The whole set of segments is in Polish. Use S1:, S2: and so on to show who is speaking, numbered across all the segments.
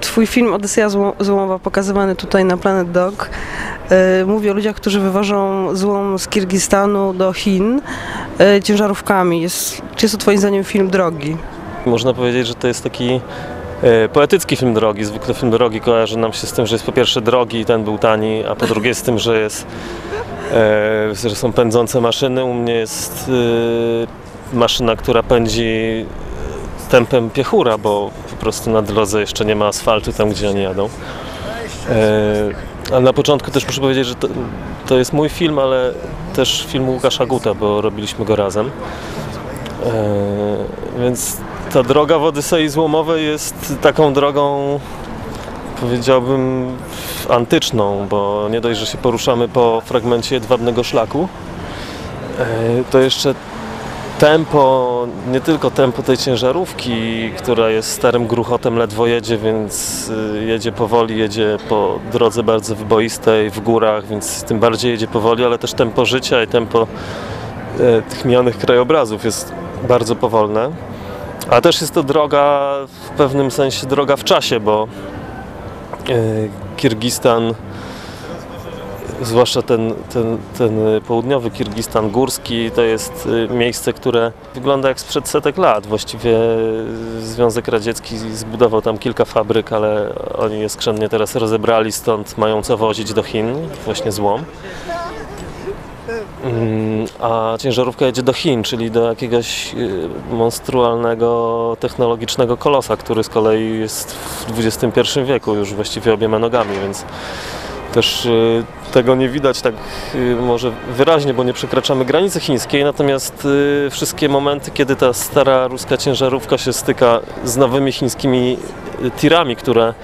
S1: Twój film Odyseja Zło- Złomowa pokazywany tutaj na Planet Dog y, mówi o ludziach, którzy wywożą złom z Kirgistanu do Chin y, ciężarówkami. Jest, czy jest to Twoim zdaniem film drogi?
S2: Można powiedzieć, że to jest taki poetycki film drogi. Zwykle film drogi kojarzy nam się z tym, że jest po pierwsze drogi i ten był tani, a po drugie z tym, że jest że są pędzące maszyny. U mnie jest maszyna, która pędzi tempem piechura, bo po prostu na drodze jeszcze nie ma asfaltu tam, gdzie oni jadą. E, ale na początku też muszę powiedzieć, że to, to jest mój film, ale też film Łukasza Guta, bo robiliśmy go razem. E, więc ta droga w Odysei Złomowej jest taką drogą, powiedziałbym, antyczną, bo nie dość, że się poruszamy po fragmencie jedwabnego szlaku, e, to jeszcze tempo, nie tylko tempo tej ciężarówki, która jest starym gruchotem, ledwo jedzie, więc y, jedzie powoli, jedzie po drodze bardzo wyboistej, w górach, więc tym bardziej jedzie powoli, ale też tempo życia i tempo e, tych mijanych krajobrazów jest bardzo powolne. A też jest to droga, w pewnym sensie droga w czasie, bo e, Kirgistan, zwłaszcza ten, ten, ten południowy Kirgistan górski, to jest e, miejsce, które wygląda jak sprzed setek lat. Właściwie Związek Radziecki zbudował tam kilka fabryk, ale oni je skrzętnie teraz rozebrali, stąd mają co wozić do Chin, właśnie złom. Mm, A ciężarówka jedzie do Chin, czyli do jakiegoś y, monstrualnego technologicznego kolosa, który z kolei jest w XXI wieku już właściwie obiema nogami, więc też y, tego nie widać tak y, może wyraźnie, bo nie przekraczamy granicy chińskiej, natomiast y, wszystkie momenty, kiedy ta stara ruska ciężarówka się styka z nowymi chińskimi tirami, które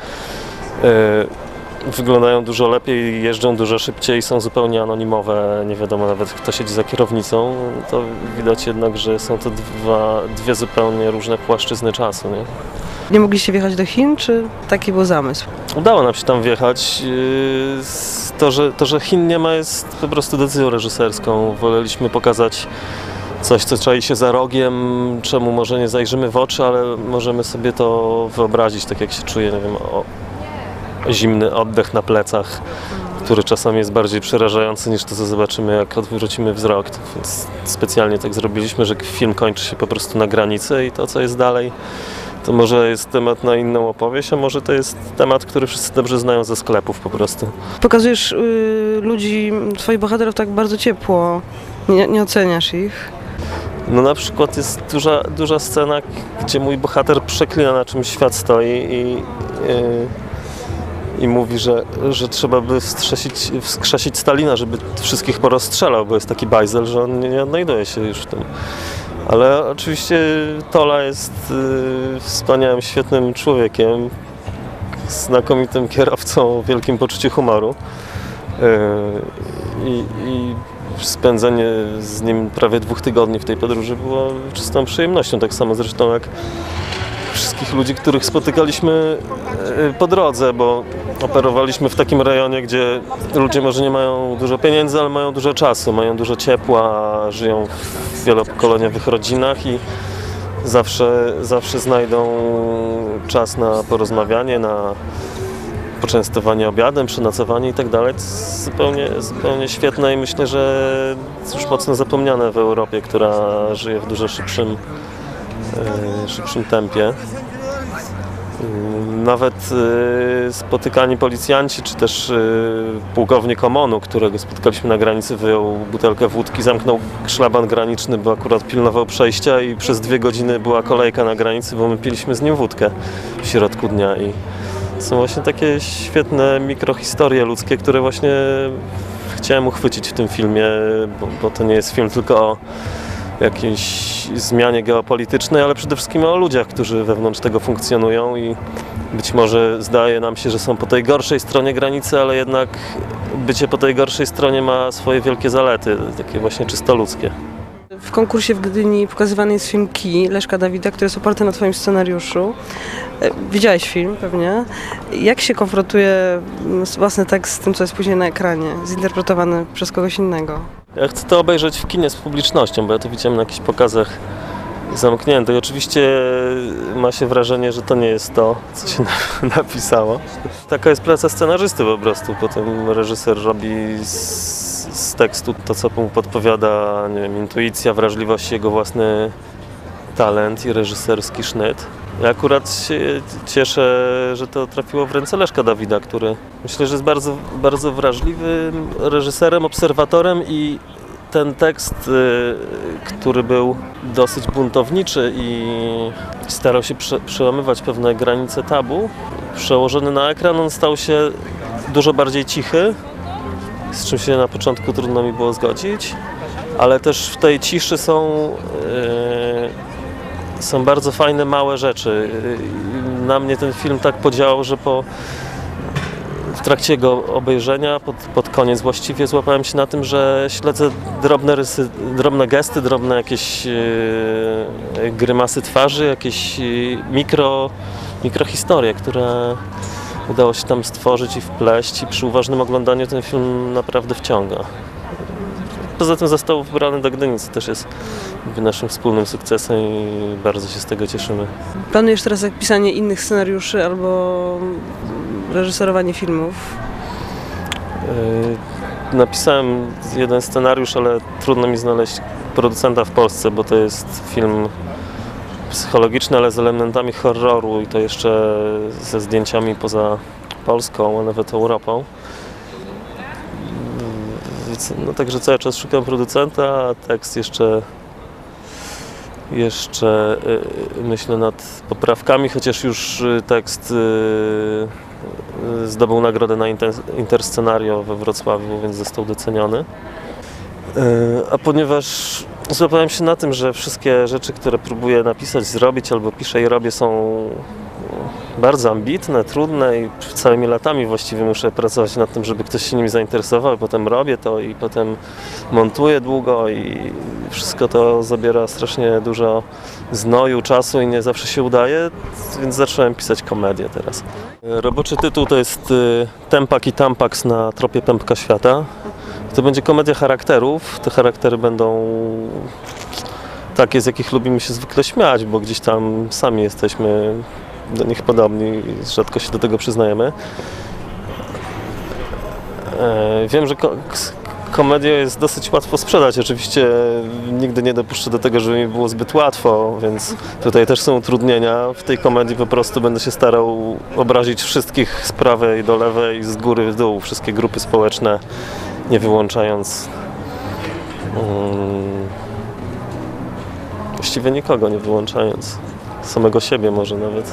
S2: wyglądają dużo lepiej, jeżdżą dużo szybciej, są zupełnie anonimowe, nie wiadomo nawet kto siedzi za kierownicą, to widać jednak, że są to dwa, dwie zupełnie różne płaszczyzny czasu. Nie?
S1: Nie mogliście wjechać do Chin, czy taki był zamysł?
S2: Udało nam się tam wjechać. Yy, To że, to, że Chin nie ma, jest po prostu decyzją reżyserską. Woleliśmy pokazać coś, co czai się za rogiem, czemu może nie zajrzymy w oczy, ale możemy sobie to wyobrazić, tak jak się czuje, nie wiem, o, zimny oddech na plecach, który czasami jest bardziej przerażający niż to, co zobaczymy, jak odwrócimy wzrok. Więc specjalnie tak zrobiliśmy, że film kończy się po prostu na granicy i to, co jest dalej, to może jest temat na inną opowieść, a może to jest temat, który wszyscy dobrze znają ze sklepów po prostu.
S1: Pokazujesz y, ludzi, twoich bohaterów tak bardzo ciepło, nie, nie oceniasz ich.
S2: No na przykład jest duża, duża scena, gdzie mój bohater przeklina na czym świat stoi i, yy, i mówi, że, że trzeba by wskrzesić, wskrzesić Stalina, żeby wszystkich porozstrzelał, bo jest taki bajzel, że on nie, odnajduje się już w tym. Ale oczywiście Tola jest yy, wspaniałym, świetnym człowiekiem, znakomitym kierowcą, o wielkim poczuciu humoru. Yy, i, i spędzenie z nim prawie dwóch tygodni w tej podróży było czystą przyjemnością. Tak samo zresztą jak wszystkich ludzi, których spotykaliśmy e, po drodze, bo operowaliśmy w takim rejonie, gdzie ludzie może nie mają dużo pieniędzy, ale mają dużo czasu, mają dużo ciepła, żyją w wielopokoleniowych rodzinach i zawsze, zawsze znajdą czas na porozmawianie, na poczęstowanie obiadem, przenocowanie i tak dalej. Zupełnie, zupełnie świetne i myślę, że już mocno zapomniane w Europie, która żyje w dużo szybszym, szybszym tempie. Mm, Nawet e, spotykani policjanci, czy też e, pułkownik OMON-u, którego spotkaliśmy na granicy, wyjął butelkę wódki, zamknął szlaban graniczny, bo akurat pilnował przejścia i przez dwie godziny była kolejka na granicy, bo my piliśmy z nim wódkę w środku dnia i są właśnie takie świetne mikrohistorie ludzkie, które właśnie chciałem uchwycić w tym filmie, bo, bo to nie jest film tylko o jakiejś zmianie geopolitycznej, ale przede wszystkim o ludziach, którzy wewnątrz tego funkcjonują i być może zdaje nam się, że są po tej gorszej stronie granicy, ale jednak bycie po tej gorszej stronie ma swoje wielkie zalety, takie właśnie czysto ludzkie.
S1: W konkursie w Gdyni pokazywany jest film Ki Leszka Dawida, który jest oparty na twoim scenariuszu. E, Widziałeś film pewnie. Jak się konfrontuje mm, własny tekst z tym, co jest później na ekranie, zinterpretowany przez kogoś innego?
S2: Ja chcę to obejrzeć w kinie z publicznością, bo ja to widziałem na jakichś pokazach zamknięty. Oczywiście ma się wrażenie, że to nie jest to, co się na- napisało. Taka jest praca scenarzysty po prostu. Potem reżyser robi z, z tekstu to, co mu podpowiada, nie wiem, intuicja, wrażliwość, jego własny talent i reżyserski sznyt. Ja akurat się cieszę, że to trafiło w ręce Leszka Dawida, który myślę, że jest bardzo, bardzo wrażliwym reżyserem, obserwatorem i ten tekst, y, który był dosyć buntowniczy i starał się prze, przełamywać pewne granice tabu, przełożony na ekran, on stał się dużo bardziej cichy, z czym się na początku trudno mi było zgodzić, ale też w tej ciszy są, y, są bardzo fajne, małe rzeczy. Na mnie ten film tak podziałał, że po w trakcie go obejrzenia, pod, pod koniec właściwie, złapałem się na tym, że śledzę drobne rysy, drobne gesty, drobne jakieś e, grymasy twarzy, jakieś e, mikro, mikrohistorie, które udało się tam stworzyć i wpleść i przy uważnym oglądaniu ten film naprawdę wciąga. Poza tym został wybrany do Gdyni, co też jest naszym wspólnym sukcesem i bardzo się z tego cieszymy.
S1: Planujesz teraz jak pisanie innych scenariuszy albo reżyserowanie filmów?
S2: Yy, Napisałem jeden scenariusz, ale trudno mi znaleźć producenta w Polsce, bo to jest film psychologiczny, ale z elementami horroru i to jeszcze ze zdjęciami poza Polską, a nawet Europą. No także cały czas szukam producenta, a tekst jeszcze jeszcze yy, myślę nad poprawkami, chociaż już yy, tekst yy, zdobył nagrodę na Inter- Interscenario we Wrocławiu, więc został doceniony. A ponieważ złapałem się na tym, że wszystkie rzeczy, które próbuję napisać, zrobić albo piszę i robię są bardzo ambitne, trudne i całymi latami właściwie muszę pracować nad tym, żeby ktoś się nimi zainteresował. Potem robię to i potem montuję długo i wszystko to zabiera strasznie dużo znoju, czasu i nie zawsze się udaje, więc zacząłem pisać komedię teraz. Roboczy tytuł to jest y, Tempak i Tampax na tropie pępka świata. To będzie komedia charakterów. Te charaktery będą takie, z jakich lubimy się zwykle śmiać, bo gdzieś tam sami jesteśmy do nich podobni i rzadko się do tego przyznajemy. E, Wiem, że komedię jest dosyć łatwo sprzedać. Oczywiście nigdy nie dopuszczę do tego, żeby mi było zbyt łatwo, więc tutaj też są utrudnienia. W tej komedii po prostu będę się starał obrazić wszystkich z prawej do lewej, z góry w dół, wszystkie grupy społeczne, nie wyłączając mm, właściwie nikogo, nie wyłączając samego siebie może nawet.